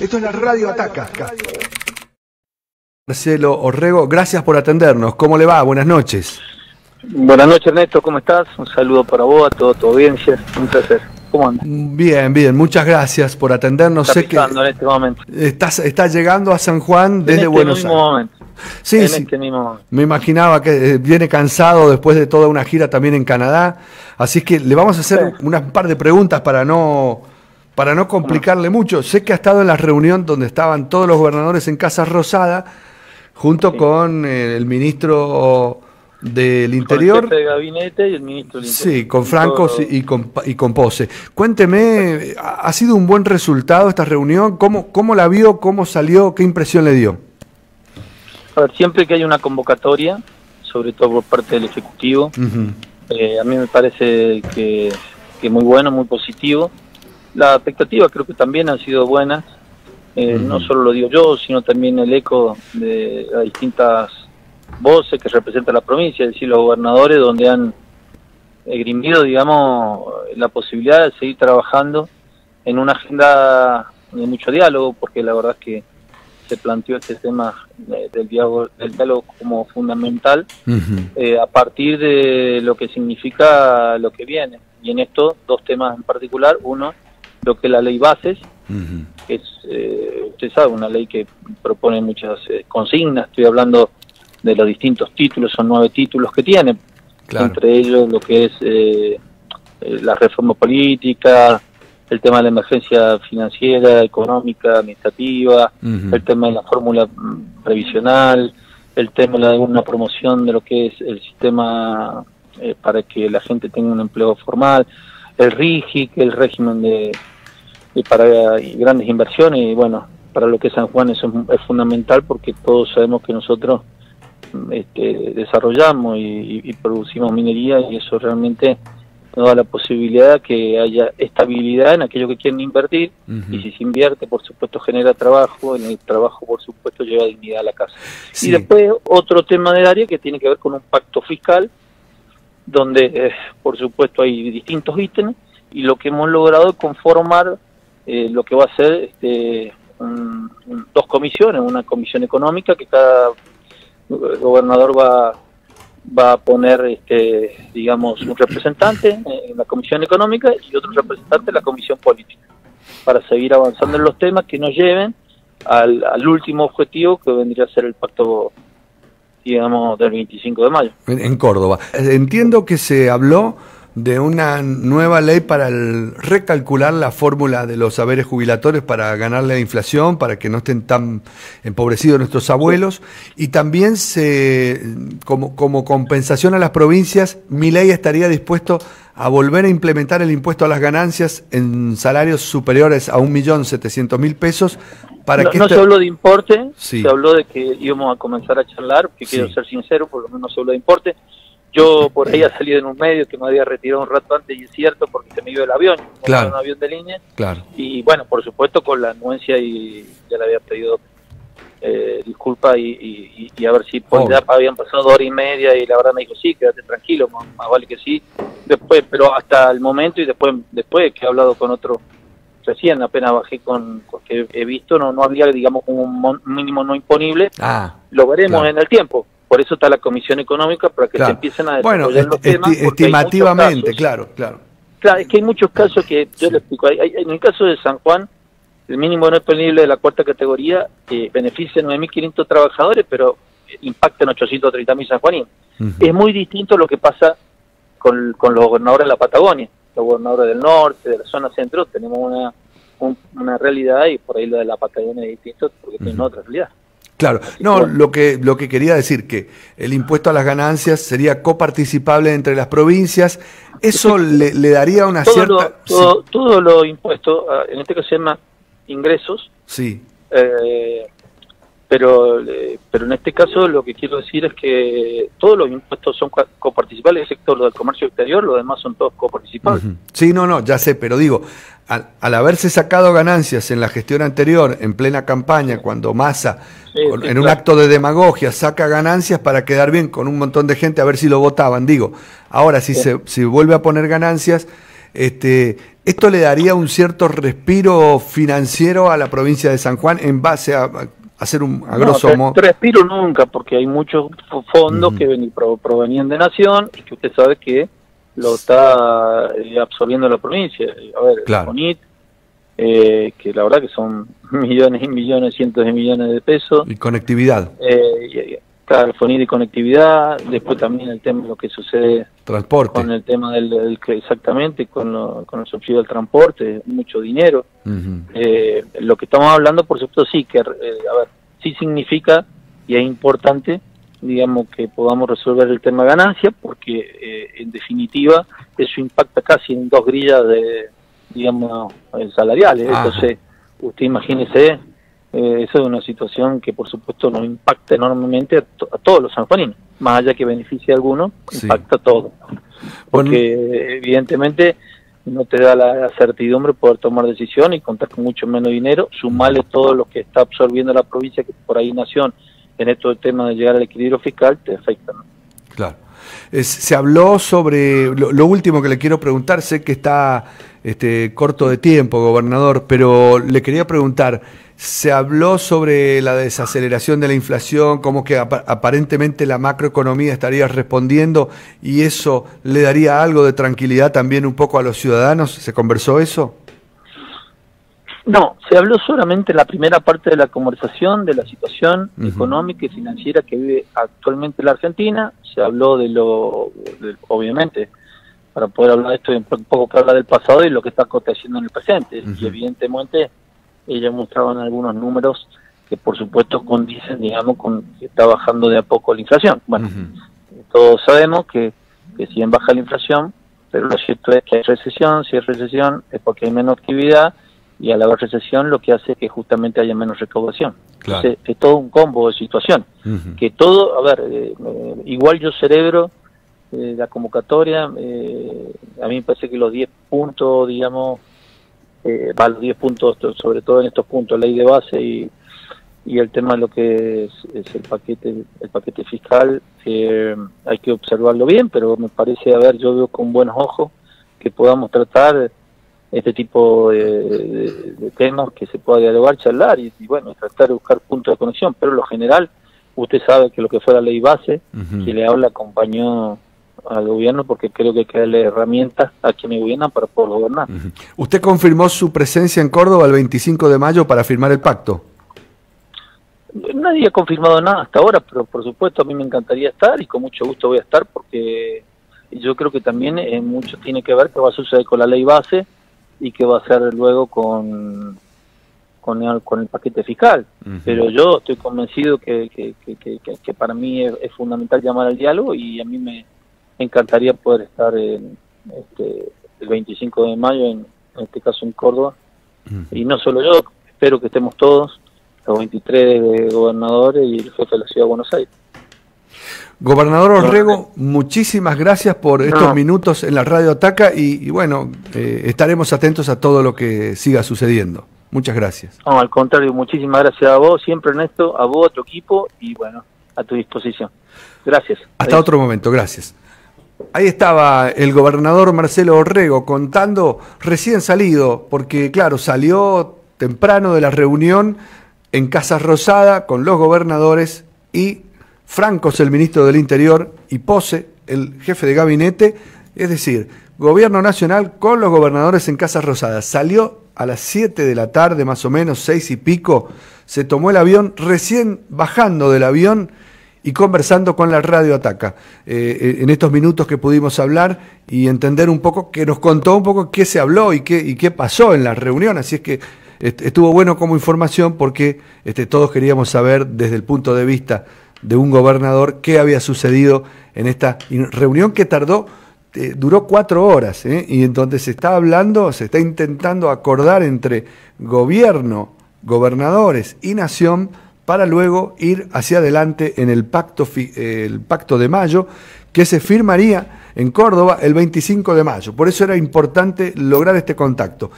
Esto es la Radio Ataca. Marcelo Orrego, gracias por atendernos. ¿Cómo le va? Buenas noches. Buenas noches, Ernesto. ¿Cómo estás? Un saludo para vos, a toda tu audiencia. Un placer. ¿Cómo andas? Bien, bien. Muchas gracias por atendernos. Está sé que en este momento. estás, estás llegando a San Juan desde en este Buenos mismo Aires. Momento. Sí, en sí. este mismo momento. Me imaginaba que eh, viene cansado después de toda una gira también en Canadá. Así que le vamos a hacer Sí. unas par de preguntas para no, para no complicarle mucho. Sé que ha estado en la reunión donde estaban todos los gobernadores en Casa Rosada, junto Sí. con eh, el ministro del Con el Interior. jefe de gabinete y el ministro del Interior. Sí, con Franco Todo- y con, y con Pose. Cuénteme, ¿ha sido un buen resultado esta reunión? ¿Cómo, ¿Cómo la vio? ¿Cómo salió? ¿Qué impresión le dio? A ver, siempre que hay una convocatoria, sobre todo por parte del Ejecutivo, eh, a mí me parece que, que muy bueno, muy positivo. Las expectativas creo que también han sido buenas. Eh. No solo lo digo yo, sino también el eco de las distintas voces que representan la provincia, es decir, los gobernadores, donde han esgrimido, digamos, la posibilidad de seguir trabajando en una agenda de mucho diálogo, porque la verdad es que se planteó este tema eh, del diálogo, del diálogo como fundamental eh, a partir de lo que significa lo que viene. Y en esto, dos temas en particular. Uno, lo que es la ley bases, que es, eh, usted sabe, una ley que propone muchas eh, consignas. Estoy hablando de los distintos títulos, son nueve títulos que tiene, Claro. entre ellos lo que es eh, eh, la reforma política, el tema de la emergencia financiera, económica, administrativa, el tema de la fórmula mm, previsional, el tema de una promoción de lo que es el sistema eh, para que la gente tenga un empleo formal, el RIGI, que es el régimen de, de para y grandes inversiones, y bueno, para lo que es San Juan eso es, es fundamental porque todos sabemos que nosotros mm, este, desarrollamos y, y- y producimos minería y eso realmente nos da la posibilidad que haya estabilidad en aquello que quieren invertir y si se invierte, por supuesto, genera trabajo, en el trabajo, por supuesto, lleva dignidad a la casa. Sí. Y después otro tema del área que tiene que ver con un pacto fiscal, donde, eh, por supuesto, hay distintos ítems y lo que hemos logrado es conformar eh, lo que va a ser este, un- dos comisiones, una comisión económica que cada gobernador va va a poner, este, digamos, un representante en la comisión económica y otro representante en la comisión política, para seguir avanzando en los temas que nos lleven al, al último objetivo que vendría a ser el pacto, digamos, del 25 de mayo. En, en Córdoba. Entiendo que se habló de una nueva ley para el- recalcular la fórmula de los saberes jubilatorios para ganarle a la inflación, para que no estén tan empobrecidos nuestros abuelos, y también se, como, como compensación a las provincias, mi ley estaría dispuesto a volver a implementar el impuesto a las ganancias en salarios superiores a 1.700.000 pesos para no, que no este- se habló de importe, Sí. se habló de que íbamos a comenzar a charlar, que quiero ser sincero, por lo menos se habló de importe. Yo por ahí ha salido en un medio que me había retirado un rato antes y es cierto porque se me iba el avión, Claro. un avión de línea, Claro. y bueno, por supuesto con la anuencia y ya le había pedido eh, disculpa y, y- y- y a ver si pues, ya habían pasado dos horas y media y la verdad me dijo sí, quédate tranquilo, más, más vale que sí. Después, pero hasta el momento y después después que he hablado con otro recién, apenas bajé con, con que he visto, no no había digamos un mínimo no imponible, Ah, lo veremos Claro. en el tiempo. Por eso está la comisión económica para que Claro. se empiecen a bueno, desarrollar los temas. esti- estimativamente, claro, claro. Claro, es que hay muchos casos que yo le explico. Hay- hay- en el caso de San Juan, el mínimo no disponible de la cuarta categoría eh, beneficia a 9.500 trabajadores, pero impacta en 830.000 sanjuaninos. Ujú. Es muy distinto lo que pasa con, con los gobernadores de la Patagonia, los gobernadores del norte, de la zona centro, tenemos una, un- una realidad y por ahí lo de la Patagonia es distinto porque tienen otra realidad. Claro, no, lo que, lo que quería decir que el impuesto a las ganancias sería coparticipable entre las provincias, eso le, le daría una Todo cierta... lo, todo, todo lo impuesto, ah, en este caso se llama ingresos, Sí, Eh, pero eh, pero en este caso lo que quiero decir es que todos los impuestos son co- coparticipables, excepto lo del comercio exterior, los demás son todos coparticipables. Sí, no, no, ya sé, pero digo, al, al haberse sacado ganancias en la gestión anterior, en plena campaña, cuando Massa, Sí, con- sí, en un acto de demagogia, saca ganancias para quedar bien con un montón de gente a ver si lo votaban, digo, ahora si Sí. se si vuelve a poner ganancias, este, ¿esto le daría un cierto respiro financiero a la provincia de San Juan en base a, hacer un a grosso modo? respiro nunca, porque hay muchos fondos que provenían de Nación y que usted sabe que lo está eh, absorbiendo la provincia. A ver, claro. eh, que la verdad que son millones y millones, cientos de millones de pesos. Y conectividad. Eh, claro, FONIT y conectividad, después también el tema de lo que sucede transporte. con el tema del, exactamente, con, con el subsidio del transporte, mucho dinero. eh, lo que estamos hablando, por supuesto, sí, que, eh, a ver, sí significa y es importante digamos, que podamos resolver el tema ganancia, porque eh, en definitiva eso impacta casi en dos grillas de, digamos, salariales. Entonces, usted imagínese, eh, eso es una situación que por supuesto nos impacta enormemente a, todos los sanjuaninos, más allá que beneficie a algunos, impacta a todos. Porque evidentemente no te da la certidumbre poder tomar decisiones y contar con mucho menos dinero, sumarle todo lo que está absorbiendo la provincia, que por ahí nación en esto el tema de llegar al equilibrio fiscal te afecta. Claro. se habló sobre, lo, último que le quiero preguntar, sé que está este, corto de tiempo, gobernador, pero le quería preguntar, se habló sobre la desaceleración de la inflación, como que aparentemente la macroeconomía estaría respondiendo y eso le daría algo de tranquilidad también un poco a los ciudadanos, ¿se conversó eso? No, se habló solamente en la primera parte de la conversación de la situación económica y financiera que vive actualmente la Argentina. Se habló de lo, obviamente, para poder hablar de esto, un poco que habla del pasado y lo que está aconteciendo en el presente. Y evidentemente, ellos mostraban algunos números que, por supuesto, condicen, digamos, con que está bajando de a poco la inflación. Bueno, todos sabemos que, que si bien baja la inflación, pero lo cierto es que hay recesión. Si hay recesión, es porque hay menos actividad y a la recesión lo que hace es que justamente haya menos recaudación. Entonces, es todo un combo de situación. Que todo, a ver, eh, eh, igual yo cerebro eh, la convocatoria, a mí me parece que los 10 puntos, digamos, va los 10 puntos, sobre todo en estos puntos, ley de base y, y el tema de lo que es, el paquete el paquete fiscal, hay que observarlo bien, pero me parece, a ver, yo veo con buenos ojos que podamos tratar este tipo de, temas que se pueda dialogar, charlar y, bueno, tratar de buscar puntos de conexión. Pero en lo general, usted sabe que lo que fue la ley base, que le habla, acompañó al gobierno porque creo que hay que darle herramientas a quienes gobiernan para poder gobernar. ¿Usted confirmó su presencia en Córdoba el 25 de mayo para firmar el pacto? Nadie ha confirmado nada hasta ahora, pero por supuesto a mí me encantaría estar y con mucho gusto voy a estar porque yo creo que también eh, mucho tiene que ver que va a suceder con la ley base y qué va a hacer luego con con el, con el paquete fiscal. Pero yo estoy convencido que, que, que, que para mí es, fundamental llamar al diálogo y a mí me encantaría poder estar en, este, el 25 de mayo, en, este caso en Córdoba. Y no solo yo, espero que estemos todos, los 23 gobernadores y el jefe de la Ciudad de Buenos Aires. Gobernador Orrego, muchísimas gracias por estos minutos en la radio Ataca y, bueno, eh, estaremos atentos a todo lo que siga sucediendo. Muchas gracias. No, al contrario, muchísimas gracias a vos, siempre Ernesto, a vos, a tu equipo y bueno, a tu disposición. Gracias. Hasta otro momento, gracias. Ahí estaba el gobernador Marcelo Orrego contando recién salido, porque claro, salió temprano de la reunión en Casa Rosada con los gobernadores y Francos, el ministro del Interior, y Pose, el jefe de gabinete, es decir, gobierno nacional con los gobernadores en Casa Rosada. Salió a las 7 de la tarde, más o menos, seis y pico, se tomó el avión, recién bajando del avión y conversando con la radio Ataca. Eh, en estos minutos que pudimos hablar y entender un poco, que nos contó un poco qué se habló y qué, y qué pasó en la reunión. Así es que estuvo bueno como información porque este, todos queríamos saber desde el punto de vista de un gobernador qué había sucedido en esta reunión que tardó, eh, duró cuatro horas, ¿eh? y en donde se está hablando, se está intentando acordar entre gobierno, gobernadores y nación para luego ir hacia adelante en el pacto, el pacto de mayo que se firmaría en Córdoba el 25 de mayo. Por eso era importante lograr este contacto.